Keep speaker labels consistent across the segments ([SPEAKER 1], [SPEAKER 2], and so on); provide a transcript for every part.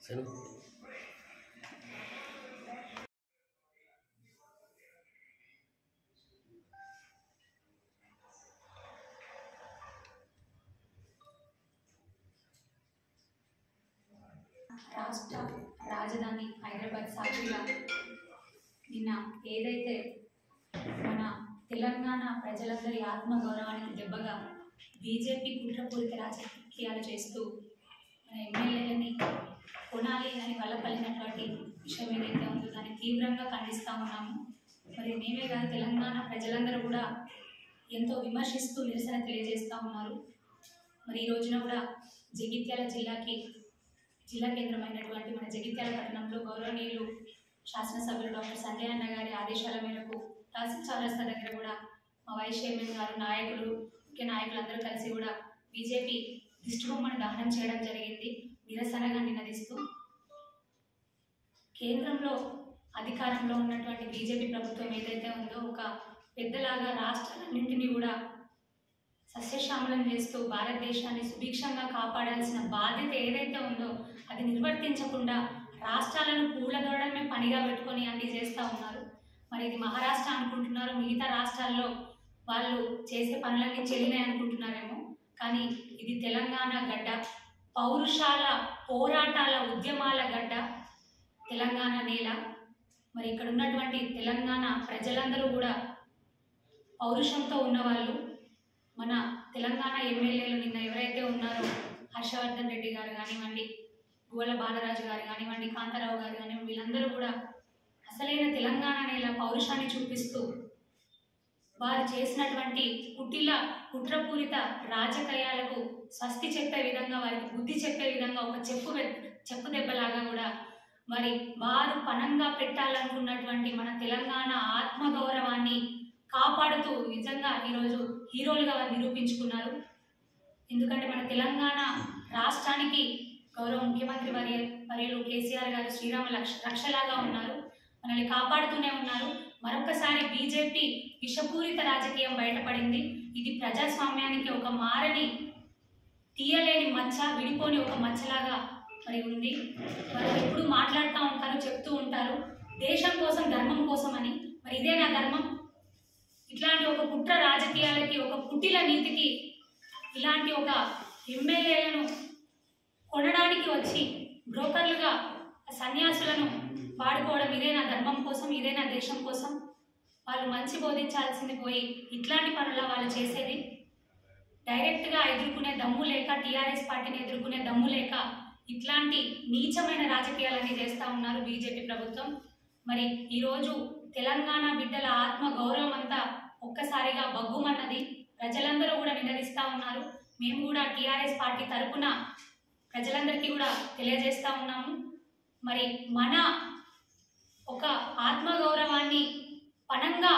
[SPEAKER 1] సరే
[SPEAKER 2] రాష్ట్ర రాజధాని హైదరాబాద్ సాక్షిగా నిన్న ఏదైతే మన తెలంగాణ ప్రజలందరి ఆత్మగౌరవానికి దెబ్బగా బీజేపీ కుట్రపూరిత రాజకీయాలు చేస్తూ మన ఎమ్మెల్యేలని కొనాలి అని వల్లపల్లినటువంటి విషయం ఏదైతే ఉందో దాన్ని తీవ్రంగా ఖండిస్తూ ఉన్నాము. మరి మేమే కాదు తెలంగాణ ప్రజలందరూ కూడా ఎంతో విమర్శిస్తూ నిరసన తెలియజేస్తూ ఉన్నారు. మరి ఈ రోజున కూడా జగిత్యాల జిల్లాకి జిల్లా కేంద్రమైనటువంటి మన జగిత్యాల పట్టణంలో గౌరవనీయులు శాసనసభ్యులు డాక్టర్ సంజయ్ అన్న గారి ఆదేశాల మేరకు తహసీల్ చౌరస్తా దగ్గర కూడా మా వైస్ చైర్మన్ గారు నాయకులు ముఖ్య నాయకులందరూ కలిసి కూడా బీజేపీ దిష్టిబొమ్మను దహనం చేయడం జరిగింది. నిరసనగా నినదిస్తూ కేంద్రంలో అధికారంలో ఉన్నటువంటి బీజేపీ ప్రభుత్వం ఏదైతే ఉందో ఒక పెద్దలాగా రాష్ట్రాలన్నింటినీ కూడా సస్యశ్యామలం చేస్తూ భారతదేశాన్ని సుభిక్షంగా కాపాడాల్సిన బాధ్యత ఏదైతే ఉందో అది నిర్వర్తించకుండా రాష్ట్రాలను కూలదోడమే పనిగా పెట్టుకొని అన్ని చేస్తూ ఉన్నారు. మరి ఇది మహారాష్ట్ర అనుకుంటున్నారు మిగతా రాష్ట్రాల్లో వాళ్ళు చేసే పనులన్నీ చెల్లినాయి అనుకుంటున్నారేమో. కానీ ఇది తెలంగాణ గడ్డ. పౌరుషాల పోరాటాల ఉద్యమాల గడ్డ. తెలంగాణ నేల. మరి ఇక్కడ ఉన్నటువంటి తెలంగాణ ప్రజలందరూ కూడా పౌరుషంతో ఉన్నవాళ్ళు. మన తెలంగాణ ఎమ్మెల్యేలు నిన్న ఎవరైతే ఉన్నారో హర్షవర్ధన్ రెడ్డి గారు కానివ్వండి గువ్వల బాలరాజు గారు కానివ్వండి కాంతారావు గారు కానివ్వండి వీళ్ళందరూ కూడా అసలైన తెలంగాణ నేల పౌరుషాన్ని చూపిస్తూ వారు చేసినటువంటి కుటిల కుట్రపూరిత రాజకీయాలకు స్వస్తి చెప్పే విధంగా వారికి బుద్ధి చెప్పే విధంగా ఒక చెప్పు చెప్పు దెబ్బలాగా కూడా మరి వారు పనంగా పెట్టాలనుకున్నటువంటి మన తెలంగాణ ఆత్మగౌరవాన్ని కాపాడుతూ నిజంగా ఈరోజు హీరోలుగా వారు నిరూపించుకున్నారు. ఎందుకంటే మన తెలంగాణ రాష్ట్రానికి గౌరవ ముఖ్యమంత్రి వర్య వర్యులు కేసీఆర్ గారు శ్రీరామ లక్ష రక్షలాగా ఉన్నారు. మనల్ని కాపాడుతూనే ఉన్నారు. మరొకసారి బీజేపీ విషపూరిత రాజకీయం బయటపడింది. ఇది ప్రజాస్వామ్యానికి ఒక మారని తీయలేని మచ్చ విడిపోని ఒక మచ్చలాగా మరి ఉంది. వారు ఎప్పుడు మాట్లాడుతూ ఉంటారు చెప్తూ ఉంటారు. దేశం కోసం ధర్మం కోసం అని. మరి ఇదే నా ధర్మం? ఇట్లాంటి ఒక కుట్ర రాజకీయాలకి ఒక కుటిల నీతికి ఇలాంటి ఒక ఎమ్మెల్యేలను కొనడానికి వచ్చి బ్రోకర్లుగా సన్యాసులను వాడుకోవడం ఇదే నా కోసం ఇదే నా దేశం కోసం. వాళ్ళు మంచి బోధించాల్సింది పోయి ఇట్లాంటి పనుల వాళ్ళు చేసేది? డైరెక్ట్గా ఎదుర్కొనే దమ్ము లేక టీఆర్ఎస్ పార్టీని ఎదుర్కొనే దమ్ము లేక ఇట్లాంటి నీచమైన రాజకీయాలన్నీ చేస్తూ ఉన్నారు బీజేపీ ప్రభుత్వం. మరి ఈరోజు తెలంగాణ బిడ్డల ఆత్మ గౌరవం అంతా ఒక్కసారిగా బగ్గుమన్నది. ప్రజలందరూ కూడా నిలదీస్తూ ఉన్నారు. మేము కూడా టీఆర్ఎస్ పార్టీ తరపున ప్రజలందరికీ కూడా తెలియజేస్తూ ఉన్నాము. మరి మన ఒక ఆత్మగౌరవాన్ని పణంగా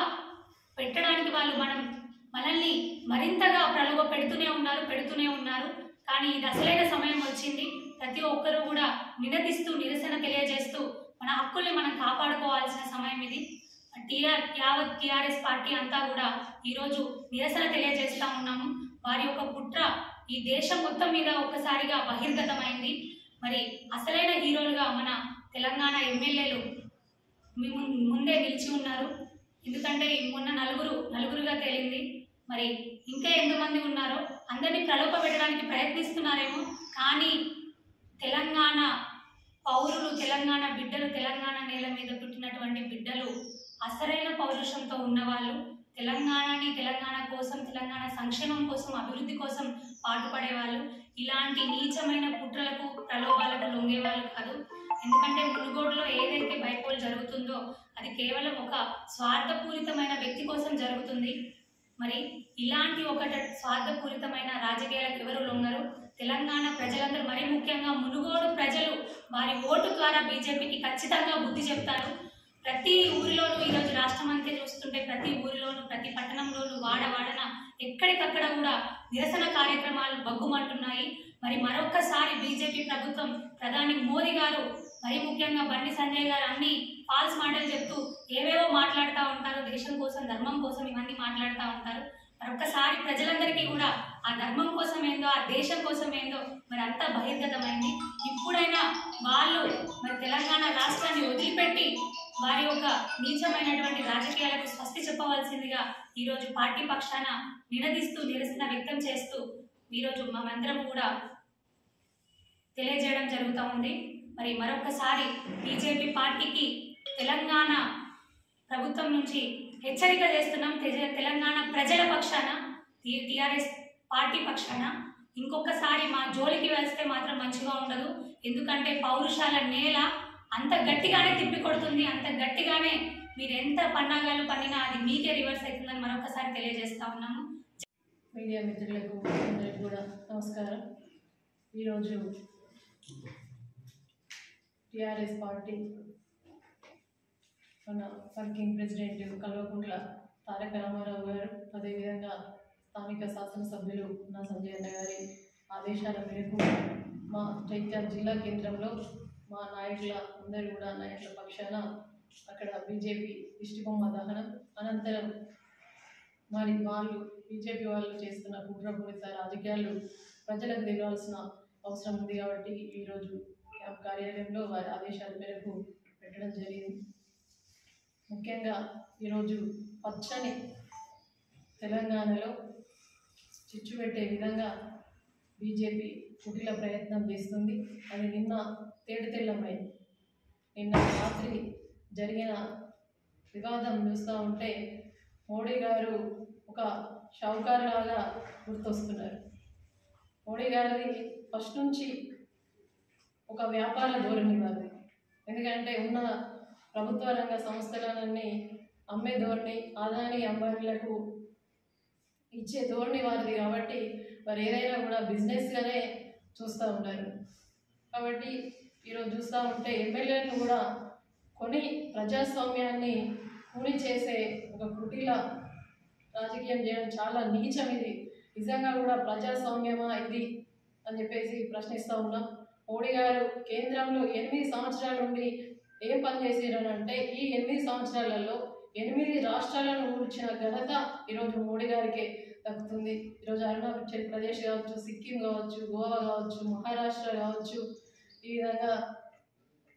[SPEAKER 2] పెట్టడానికి వాళ్ళు మనం మనల్ని మరింతగా ప్రలోభ పెడుతూనే ఉన్నారు పెడుతూనే ఉన్నారు. కానీ ఇది అసలైన సమయం వచ్చింది. ప్రతి ఒక్కరూ కూడా నినదిస్తూ నిరసన తెలియజేస్తూ మన హక్కుల్ని మనం కాపాడుకోవాల్సిన సమయం ఇది. టీఆర్ యావత్ టీఆర్ఎస్ పార్టీ అంతా కూడా ఈరోజు నిరసన తెలియజేస్తూ ఉన్నాము. వారి యొక్క కుట్ర ఈ దేశం మొత్తం మీద ఒక్కసారిగా బహిర్గతమైంది. మరి అసలైన హీరోలుగా మన తెలంగాణ ఎమ్మెల్యేలు ముందే నిలిచి ఉన్నారు. ఎందుకంటే మొన్న నలుగురు నలుగురుగా తేలింది. మరి ఇంకా ఎంతమంది ఉన్నారో అందరినీ ప్రలోభ పెట్టడానికి ప్రయత్నిస్తున్నారేమో. కానీ తెలంగాణ పౌరులు తెలంగాణ బిడ్డలు తెలంగాణ నేల మీద పుట్టినటువంటి బిడ్డలు అసలైన పౌరుషంతో ఉన్నవాళ్ళు. తెలంగాణని తెలంగాణ కోసం తెలంగాణ సంక్షేమం కోసం అభివృద్ధి కోసం పాటుపడేవాళ్ళు. ఇలాంటి నీచమైన కుట్రలకు ప్రలోభాలకు లొంగేవాళ్ళు కాదు. ఎందుకంటే మునుగోడులో ఏదైతే బైపోల్ జరుగుతుందో అది కేవలం ఒక స్వార్థపూరితమైన వ్యక్తి కోసం జరుగుతుంది. మరి ఇలాంటి ఒక స్వార్థపూరితమైన రాజకీయాలకు ఎవరు ఉన్నారు తెలంగాణ ప్రజలందరూ మరి ముఖ్యంగా మునుగోడు ప్రజలు వారి ఓటు ద్వారా బీజేపీకి ఖచ్చితంగా బుద్ధి చెప్తారు. ప్రతి ఊరిలోనూ ఈరోజు రాష్ట్రం అంతే చూస్తుంటే ప్రతి ఊరిలోనూ ప్రతి పట్టణంలోనూ వాడవాడన ఎక్కడికక్కడ కూడా నిరసన కార్యక్రమాలు బగ్గుమంటున్నాయి. మరి మరొక్కసారి బీజేపీ ప్రభుత్వం ప్రధాని మోదీ గారు మరి ముఖ్యంగా బండి సంజయ్ గారు అన్ని ఫాల్స్ మాటలు చెప్తూ ఏవేవో మాట్లాడుతూ ఉంటారు దేశం కోసం ధర్మం కోసం ఇవన్నీ మాట్లాడుతూ ఉంటారు. మరొక్కసారి ప్రజలందరికీ కూడా ఆ ధర్మం కోసం ఏందో ఆ దేశం కోసం ఏందో మరి అంతా బహిర్గతమైంది. ఇప్పుడైనా వాళ్ళు మరి తెలంగాణ రాష్ట్రాన్ని వదిలిపెట్టి వారి యొక్క నీచమైనటువంటి రాజకీయాలకు స్వస్తి చెప్పవలసిందిగా ఈరోజు పార్టీ పక్షాన నినదిస్తూ నిరసన వ్యక్తం చేస్తూ ఈరోజు మేమందరం కూడా తెలియజేయడం జరుగుతూ ఉంది. మరి మరొకసారి బీజేపీ పార్టీకి తెలంగాణ ప్రభుత్వం నుంచి హెచ్చరిక చేస్తున్నాం. తెలంగాణ ప్రజల పక్షాన టీఆర్ఎస్ పార్టీ పక్షాన ఇంకొకసారి మా జోలికి వేస్తే మాత్రం మంచిగా ఉండదు. ఎందుకంటే పౌరుషాల నేల అంత గట్టిగానే తిప్పి కొడుతుంది. అంత గట్టిగానే మీరు ఎంత పన్నాగాలు పన్నినా అది మీకే రివర్స్ అవుతుందని మరొకసారి తెలియజేస్తా ఉన్నాము.
[SPEAKER 1] మీడియా మిత్రులకు అందరికి కూడా నమస్కారం. ఈరోజు టిఆర్ఎస్ పార్టీ మన వర్కింగ్ ప్రెసిడెంట్ కల్వకుంట్ల తారక రామారావు గారు అదేవిధంగా స్థానిక శాసనసభ్యులు నా సంజయ్ అన్న గారి ఆదేశాల మేరకు మా చైత్యాల జిల్లా కేంద్రంలో మా నాయకుల అందరూ కూడా నాయకుల పక్షాన అక్కడ బీజేపీ దిష్టిబొమ్మ దహనం. అనంతరం మరి వాళ్ళు బీజేపీ వాళ్ళు చేస్తున్న కుట్రపూరిత రాజకీయాలు ప్రజలకు తెలియాల్సిన అవసరం ఉంది కాబట్టి ఈరోజు కార్యాలయంలో వారి ఆదేశాల మేరకు పెట్టడం జరిగింది. ముఖ్యంగా ఈరోజు పచ్చని తెలంగాణలో చిచ్చు పెట్టే విధంగా బీజేపీ కుటిల ప్రయత్నం చేస్తుంది. అది నిన్న తేడు నిన్న రాత్రి జరిగిన వివాదం చూస్తూ ఉంటే మోడీ గారు ఒక షావుకారులాగా గుర్తొస్తున్నారు. మోడీ గారిది ఫస్ట్ నుంచి ఒక వ్యాపార ధోరణి వారిది ఎందుకంటే ఉన్న ప్రభుత్వ రంగ సంస్థలన్నీ అమ్మే ధోరణి ఆదాని అంబానీలకు ఇచ్చే ధోరణి వారిది కాబట్టి వారు ఏదైనా కూడా బిజినెస్గానే చూస్తూ ఉంటారు. కాబట్టి ఈరోజు చూస్తూ ఉంటే ఎమ్మెల్యేలను కూడా కొని ప్రజాస్వామ్యాన్ని కూని చేసే ఒక కుటిల రాజకీయం చేయడం చాలా నీచం ఇది. నిజంగా కూడా ప్రజాస్వామ్యమా ఇది అని చెప్పేసి ప్రశ్నిస్తూ ఉన్నాం. మోడీ గారు కేంద్రంలో ఎనిమిది సంవత్సరాల నుండి ఏం పని చేసారని అంటే ఈ ఎనిమిది సంవత్సరాలలో ఎనిమిది రాష్ట్రాలను ఊడ్చిన ఘనత ఈరోజు మోడీ గారికే దక్కుతుంది. ఈరోజు అరుణాచల్ ప్రదేశ్ కావచ్చు సిక్కిం కావచ్చు గోవా కావచ్చు మహారాష్ట్ర కావచ్చు ఈ విధంగా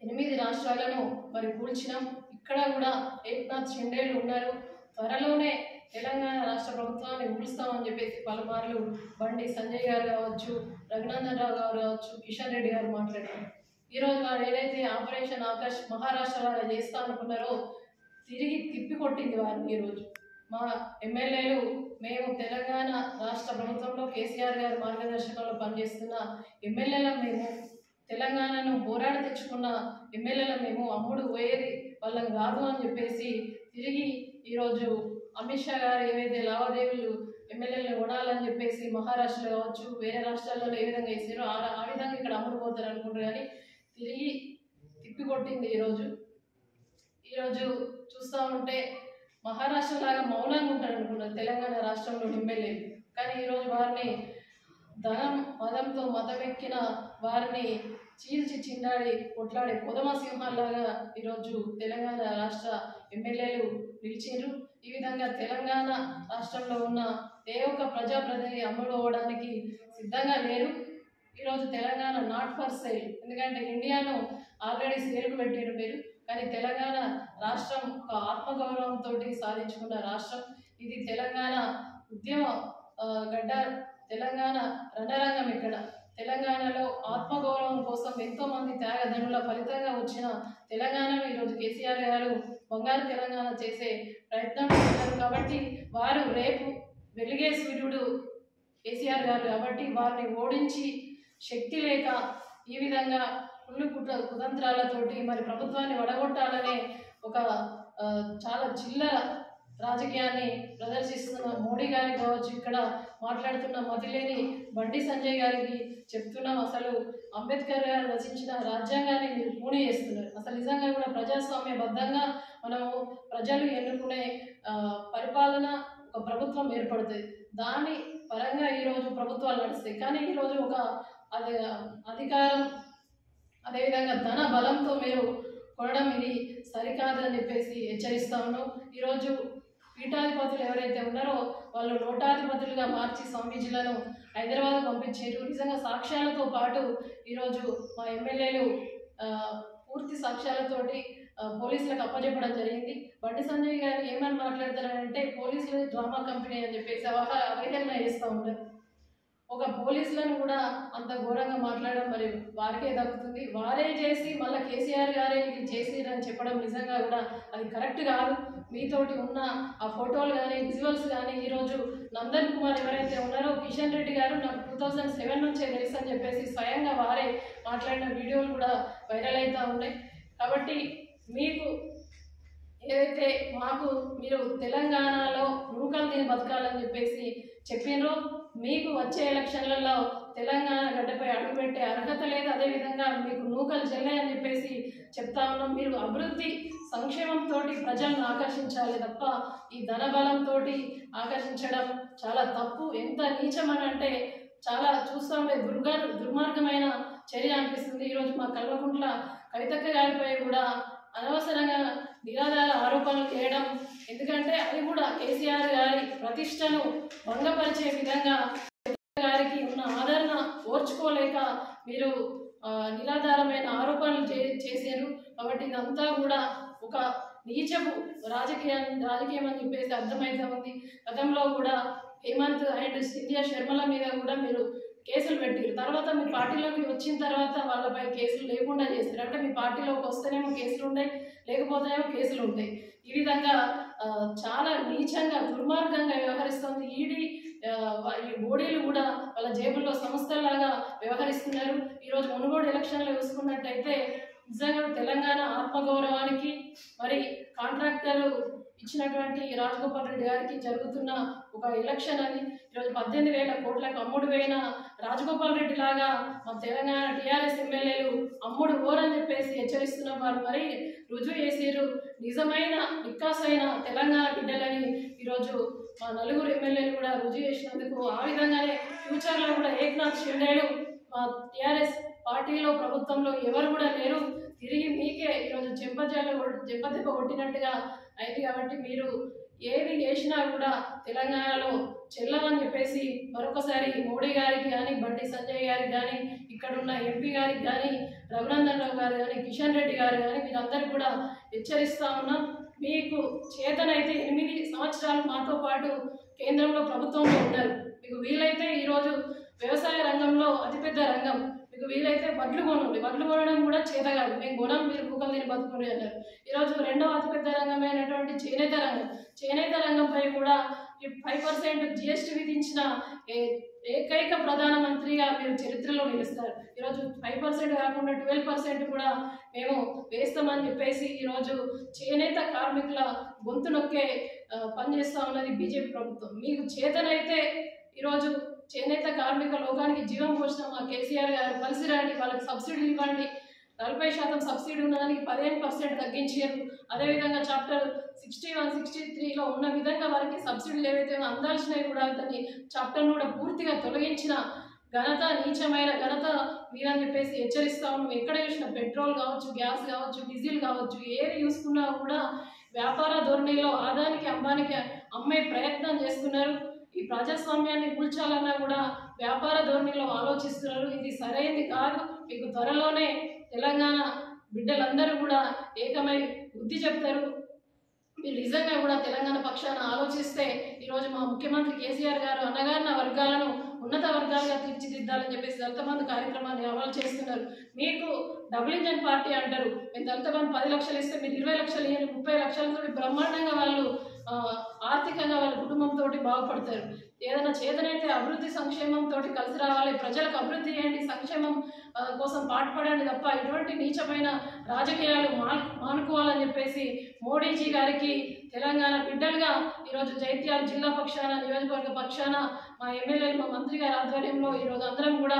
[SPEAKER 1] ఎనిమిది రాష్ట్రాలను మరి కూల్చినాం. ఇక్కడ కూడా ఏక్నాథ్ షిండేలు ఉన్నారు. త్వరలోనే తెలంగాణ రాష్ట్ర ప్రభుత్వాన్ని ఊడుస్తామని చెప్పేసి పలుమార్లు బండి సంజయ్ గారు కావచ్చు రఘునందనరావు గారు కావచ్చు కిషన్ రెడ్డి గారు మాట్లాడారు. ఈరోజు వారు ఏదైతే ఆపరేషన్ ఆకాష్ మహారాష్ట్ర లాగా చేస్తా అనుకున్నారో తిరిగి తిప్పి కొట్టింది వారిని ఈరోజు. మా ఎమ్మెల్యేలు మేము తెలంగాణ రాష్ట్ర ప్రభుత్వంలో కేసీఆర్ గారి మార్గదర్శకంలో పనిచేస్తున్న ఎమ్మెల్యేల మేము తెలంగాణను పోరాడ తెచ్చుకున్న ఎమ్మెల్యేల మేము అమ్ముడు పోయేది వాళ్ళం కాదు అని చెప్పేసి తిరిగి ఈరోజు అమిత్ షా గారు ఏవైతే లావాదేవీలు ఎమ్మెల్యేలను కొనాలని చెప్పేసి మహారాష్ట్రలో కావచ్చు వేరే రాష్ట్రాల్లో ఏ విధంగా వేసారో ఆ ఆ విధంగా ఇక్కడ అమ్ముడు పోతారు అనుకుంటారు. కానీ తిరిగి తిప్పికొట్టింది ఈరోజు ఈరోజు చూస్తూ ఉంటే మహారాష్ట్ర లాగా మౌనంగా ఉంటారు అనుకున్నారు తెలంగాణ రాష్ట్రంలో ఎమ్మెల్యే. కానీ ఈరోజు వారిని ధనం మతంతో మతమెక్కిన వారిని చీల్చి చిండాడి కొట్లాడే కొదమ సింహాల్లాగా ఈరోజు తెలంగాణ రాష్ట్ర ఎమ్మెల్యేలు నిలిచిండ్రు ఈ విధంగా తెలంగాణ రాష్ట్రంలో ఉన్న ఏ ఒక్క ప్రజాప్రతినిధి అమలు అవ్వడానికి సిద్ధంగా లేరు. ఈరోజు తెలంగాణ నాట్ ఫర్ సేల్. ఎందుకంటే ఇండియాను ఆల్రెడీ సేల్కు పెట్టారు మీరు. కానీ తెలంగాణ రాష్ట్రం ఒక ఆత్మగౌరవంతో సాధించుకున్న రాష్ట్రం. ఇది తెలంగాణ ఉద్యమ గడ్డ తెలంగాణ రణరంగం ఇక్కడ. తెలంగాణలో ఆత్మగౌరవం కోసం ఎంతో మంది త్యాగధనుల ఫలితంగా వచ్చిన తెలంగాణను ఈరోజు కేసీఆర్ గారు బంగారు తెలంగాణ చేసే ప్రయత్నం చేశారు కాబట్టి వారు రేపు వెలిగే సూర్యుడు కేసీఆర్ గారు కాబట్టి వారిని ఓడించి శక్తి లేక ఈ విధంగా కుళ్ళు కుట్ర కుతంత్రాలతోటి మరి ప్రభుత్వాన్ని వడగొట్టాలనే ఒక చాలా చిల్లర రాజకీయాన్ని ప్రదర్శిస్తున్న మోడీ గారికి కావచ్చు ఇక్కడ మాట్లాడుతున్న మతిలేని బండి సంజయ్ గారికి చెప్తున్నాం అసలు అంబేద్కర్ గారు రచించిన రాజ్యాంగాన్ని మీరు పూణి చేస్తున్నారు. అసలు నిజంగా కూడా ప్రజాస్వామ్యబద్ధంగా మనము ప్రజలు ఎన్నుకునే పరిపాలన ఒక ప్రభుత్వం ఏర్పడుతుంది. దాని పరంగా ఈరోజు ప్రభుత్వాలు నడుస్తాయి. కానీ ఈరోజు ఒక అది అధికారం అదేవిధంగా ధన బలంతో మీరు కొనడం ఇది సరికాదు అని చెప్పేసి హెచ్చరిస్తా ఉన్నాం. ఈరోజు పీఠాధిపతులు ఎవరైతే ఉన్నారో వాళ్ళు నోటాధిపతులుగా మార్చి స్వామీజీలను హైదరాబాద్ పంపించారు. నిజంగా సాక్ష్యాలతో పాటు ఈరోజు మా ఎమ్మెల్యేలు పూర్తి సాక్ష్యాలతోటి పోలీసులకు అప్పచెప్పడం జరిగింది. బండి సంజయ్ గారు ఏమని మాట్లాడతారంటే పోలీసులు డ్రామా కంపెనీ అని చెప్పేసి అవహ అవహేళన చేస్తూ ఉంటారు ఒక పోలీసులను కూడా అంత ఘోరంగా మాట్లాడడం మరి వారికే దక్కుతుంది వారే చేసి మళ్ళీ కేసీఆర్ గారే ఇది చేసిరని చెప్పడం నిజంగా కూడా అది కరెక్ట్ కాదు. మీతోటి ఉన్న ఆ ఫోటోలు కానీ విజువల్స్ కానీ ఈరోజు నందన్ కుమార్ ఎవరైతే ఉన్నారో కిషన్ రెడ్డి గారు నాకు టూ థౌజండ్ సెవెన్ నుంచే తెలుసు అని చెప్పేసి స్వయంగా వారే మాట్లాడిన వీడియోలు కూడా వైరల్ అవుతూ ఉన్నాయి. కాబట్టి మీకు ఏదైతే మాకు మీరు తెలంగాణలో నూకలు తిని బతకాలని చెప్పేసి చెప్పినరో మీకు వచ్చే ఎలక్షన్లలో తెలంగాణ గడ్డపై అడుగుపెట్టే అర్హత లేదు. అదేవిధంగా మీకు నూకలు చెల్లాయని చెప్పేసి చెప్తా ఉన్నాం. మీరు అభివృద్ధి సంక్షేమంతో ప్రజలను ఆకర్షించాలి తప్ప ఈ ధనబలంతో ఆకర్షించడం చాలా తప్పు. ఎంత నీచమని అంటే చాలా చూస్తూ. ఉండే దుర్గా దుర్మార్గమైన చర్య అనిపిస్తుంది. ఈరోజు మా కల్వకుంట్ల కవితక్క గారిపై కూడా అనవసరంగా నిరాధార ఆరోపణలు చేయడం. ఎందుకంటే అది కూడా కేసీఆర్ గారి ప్రతిష్టను భంగపరిచే విధంగా గారికి ఉన్న ఆదరణ ఓర్చుకోలేక మీరు నిరాధారమైన ఆరోపణలు చే చేశారు. కాబట్టి ఇదంతా కూడా ఒక నీచపు రాజకీయం రాజకీయం అని చెప్పేసి అర్థమవుతా ఉంది. గతంలో కూడా హేమంత్ అండ్ సింధియా శర్మల మీద కూడా మీరు కేసులు పెట్టారు. తర్వాత మీ పార్టీలోకి వచ్చిన తర్వాత వాళ్ళపై కేసులు లేకుండా చేస్తారు అంటే మీ పార్టీలోకి వస్తేనేమో కేసులు ఉంటాయి లేకపోతేనేమో కేసులు ఉంటాయి ఈ విధంగా చాలా నీచంగా దుర్మార్గంగా వ్యవహరిస్తుంది ఈడీ. ఈ మోడీలు కూడా వాళ్ళ జేబుల్లో సంస్థల్లాగా వ్యవహరిస్తున్నారు. ఈరోజు మునుగోడు ఎలక్షన్లో చూసుకున్నట్టయితే నిజంగా తెలంగాణ ఆత్మగౌరవానికి మరి కాంట్రాక్టర్ ఇచ్చినటువంటి రాజగోపాల్ రెడ్డి గారికి జరుగుతున్న ఒక ఎలక్షన్ అని ఈరోజు పద్దెనిమిది వేల కోట్లకు అమ్ముడు పోయిన రాజగోపాల్ రెడ్డి లాగా మా తెలంగాణ టీఆర్ఎస్ ఎమ్మెల్యేలు అమ్ముడు ఓరని చెప్పేసి హెచ్చరిస్తున్న వారు మరి రుజువు చేసిరు నిజమైన నిక్కాసైన తెలంగాణ బిడ్డలని ఈరోజు మా నలుగురు ఎమ్మెల్యేలు కూడా రుజువు చేసినందుకు ఆ విధంగానే ఫ్యూచర్లో కూడా ఏక్నాథ్ షిండేలు మా టీఆర్ఎస్ పార్టీలో ప్రభుత్వంలో ఎవరు కూడా లేరు. తిరిగి మీకే ఈరోజు చెంపజాలు చెంపదెబ్బ కొట్టినట్టుగా అయింది కాబట్టి మీరు ఏది చేసినా కూడా తెలంగాణలో చెల్లమని చెప్పేసి మరొకసారి మోడీ గారికి కానీ బండి సంజయ్ గారికి కానీ ఇక్కడున్న ఎంపీ గారికి కానీ రఘునందన్ రావు గారు కానీ కిషన్ రెడ్డి గారు కానీ మీరందరూ కూడా హెచ్చరిస్తా ఉన్నాం మీకు చేతనైతే ఎనిమిది సంవత్సరాలు మాతో పాటు కేంద్రంలో ప్రభుత్వంలో ఉన్నారు. మీకు వీలైతే ఈరోజు వ్యవసాయ రంగంలో అతిపెద్ద రంగం. మీకు వీలైతే వడ్లు కొనండి. వడ్లు కొనడం కూడా చేత కాదు. మేము కొనం మీరు కుక్కలు తిని బతుకుని అన్నారు. ఈరోజు రెండవ అతిపెద్ద రంగమైనటువంటి చేనేత రంగం. చేనేత రంగంపై కూడా ఫైవ్ పర్సెంట్ జిఎస్టీ విధించిన ఏ- ఏకైక ప్రధానమంత్రిగా మీరు చరిత్రలో నిలుస్తారు. ఈరోజు ఫైవ్ పర్సెంట్ కాకుండా ట్వెల్వ్ పర్సెంట్ కూడా మేము వేస్తామని చెప్పేసి ఈరోజు చేనేత కార్మికుల గొంతు నొక్కే పనిచేస్తా ఉన్నది బీజేపీ ప్రభుత్వం. మీకు చేతనైతే ఈరోజు చేనేత కార్మిక లోకానికి జీవం పోసిన మా కేసీఆర్ గారు కలిసి రండి వాళ్ళకి సబ్సిడీలు ఇవ్వండి. నలభై శాతం సబ్సిడీ ఉన్నదానికి పదిహేను పర్సెంట్ తగ్గించారు. అదేవిధంగా చాప్టర్ సిక్స్టీ వన్ సిక్స్టీ త్రీలో ఉన్న విధంగా వారికి సబ్సిడీలు ఏవైతే అందాల్సినవి కూడా దాన్ని చాప్టర్ను కూడా పూర్తిగా తొలగించిన ఘనత నీచమైన ఘనత మీరని చెప్పేసి హెచ్చరిస్తా ఉన్నాం. ఎక్కడ చూసినా పెట్రోల్ కావచ్చు గ్యాస్ కావచ్చు డీజిల్ కావచ్చు ఏది చూసుకున్నా కూడా వ్యాపార ధోరణిలో ఆదానికి అమ్మానికి అమ్మే ప్రయత్నం చేస్తున్నారు. ఈ ప్రజాస్వామ్యాన్ని కూల్చాలన్నా కూడా వ్యాపార ధోరణిలో ఆలోచిస్తున్నారు. ఇది సరైనది కాదు. మీకు త్వరలోనే తెలంగాణ బిడ్డలందరూ కూడా ఏకమై బుద్ధి చెప్తారు. మీరు నిజంగా కూడా తెలంగాణ పక్షాన ఆలోచిస్తే ఈరోజు మా ముఖ్యమంత్రి కేసీఆర్ గారు అన్నగారిన వర్గాలను ఉన్నత వర్గాలుగా తీర్చిదిద్దాలని చెప్పేసి దళిత బంధు కార్యక్రమాన్ని అమలు చేస్తున్నారు. మీకు డబుల్ ఇంజన్ పార్టీ అంటారు. మేము దళిత బంధు పది లక్షలు ఇస్తే మీరు ఇరవై లక్షలు ఇవ్వండి ముప్పై లక్షలతో బ్రహ్మాండంగా వాళ్ళు ఆర్థికంగా వాళ్ళ కుటుంబంతో బాగుపడతారు. ఏదైనా చేతనైతే అభివృద్ధి సంక్షేమంతో కలిసి రావాలి ప్రజలకు అభివృద్ధి చేయండి సంక్షేమం కోసం పాటుపడండి తప్ప ఇటువంటి నీచమైన రాజకీయాలు మానుకోవాలని చెప్పేసి మోడీజీ గారికి తెలంగాణ బిడ్డలుగా ఈరోజు జైత్యాల జిల్లా పక్షాన నియోజకవర్గ పక్షాన మా ఎమ్మెల్యేలు మా మంత్రి గారి ఆధ్వర్యంలో ఈరోజు అందరం కూడా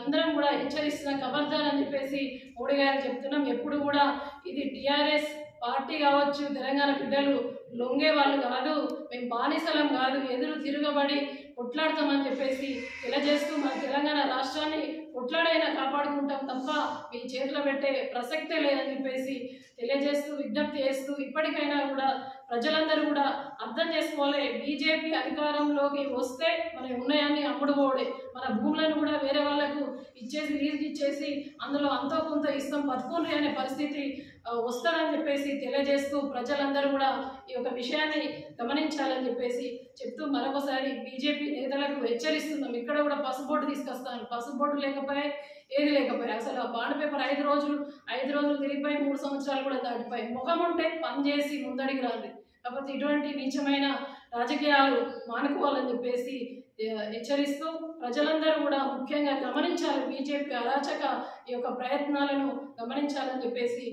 [SPEAKER 1] అందరం కూడా హెచ్చరిస్తున్న ఖబర్దార్ అని చెప్పేసి మోడీ గారికి చెప్తున్నాం. ఎప్పుడు కూడా ఇది టీఆర్ఎస్ పార్టీ కావచ్చు తెలంగాణ బిడ్డలు లొంగే వాళ్ళు కాదు మేము బానిసలం కాదు ఎదురు తిరగబడి కొట్లాడతామని చెప్పేసి తెలియజేస్తూ మన తెలంగాణ రాష్ట్రాన్ని కొట్లాడైనా కాపాడుకుంటాం తప్ప మీ చేతిలో పెట్టే ప్రసక్తే లేదని చెప్పేసి తెలియజేస్తూ విజ్ఞప్తి చేస్తూ ఇప్పటికైనా కూడా ప్రజలందరూ కూడా అర్థం చేసుకోవాలి. బీజేపీ అధికారంలోకి వస్తే మన ఉన్నాయాన్ని అమ్ముడు పోవడే మన భూములను కూడా వేరే వాళ్ళకు ఇచ్చేసి లీజుకి ఇచ్చేసి అందులో అంతో కొంత ఇస్తాం. బతుకుండ్రి అనే పరిస్థితి ఆ, చెప్పేసి తెలియజేస్తూ ప్రజలందరూ కూడా ఈ యొక్క విషయాన్ని గమనించాలని చెప్పేసి చెప్తూ మరొకసారి బీజేపీ నేతలకు హెచ్చరిస్తున్నాం. ఇక్కడ కూడా పసుపు బోర్డు తీసుకొస్తాను. పసుపు బోర్డు ఏది లేకపోయా. అసలు ఆ బాండ్ పేపర్ ఐదు రోజులు ఐదు రోజులు తిరిగిపోయి మూడు సంవత్సరాలు కూడా దాటిపోయి ముఖం ఉంటే పని చేసి ముందడికి రాలి కాకపోతే ఇటువంటి నీచమైన రాజకీయాలు మానుకోవాలని చెప్పేసి హెచ్చరిస్తూ ప్రజలందరూ కూడా ముఖ్యంగా గమనించాలి. బీజేపీ అరాచక ఈ యొక్క ప్రయత్నాలను గమనించాలని చెప్పేసి